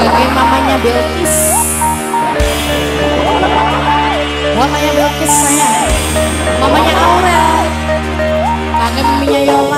Kakek mamanya Belkis. Mamanya Belkis saya. Mamanya Aurel. Kakek maminya Yola.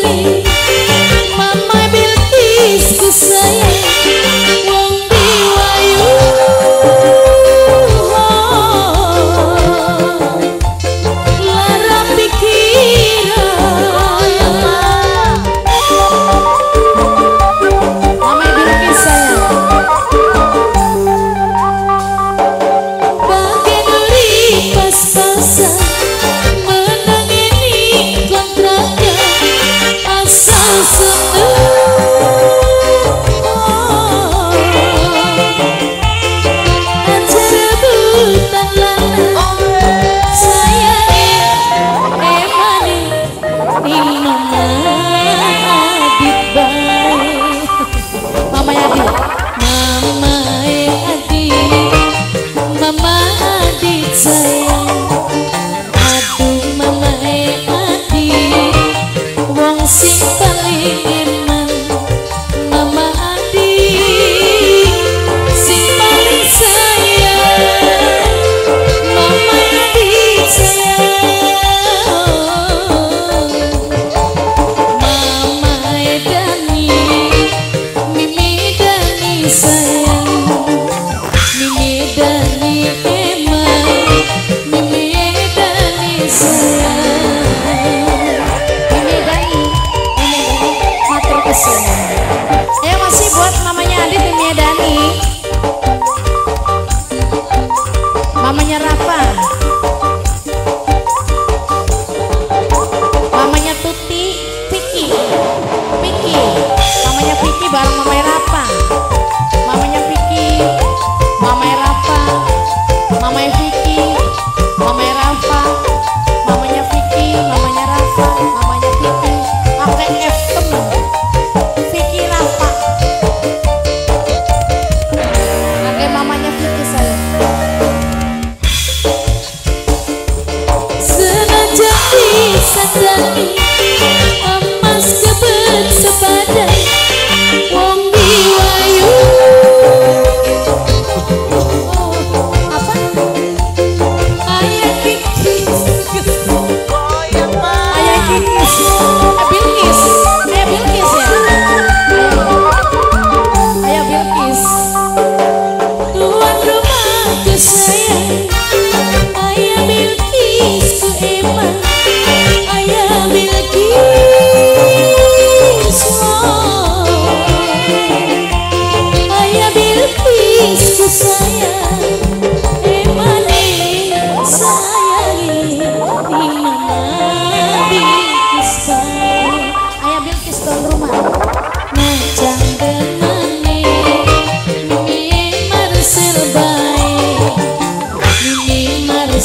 You.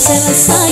seven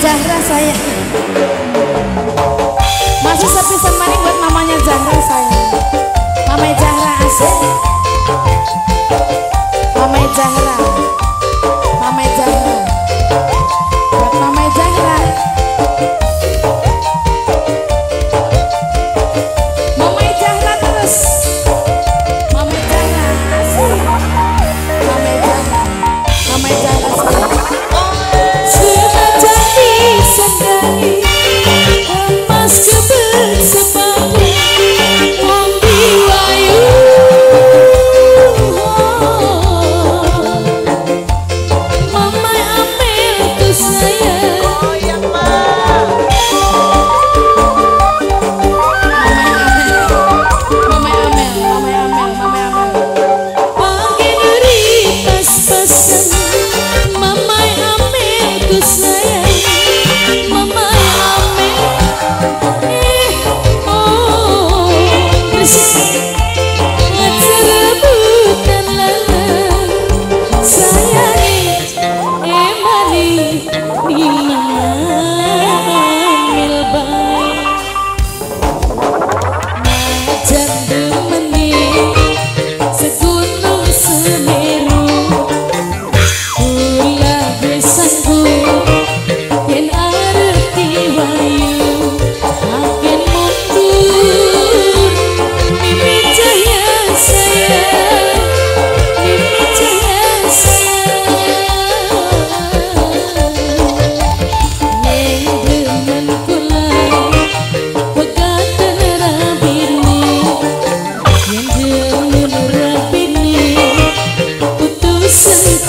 Zahra saya. Masih sepi semaning buat mamanya Zahra saya. Mamanya Zahra asli Mamanya Zahra.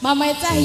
妈妈也猜。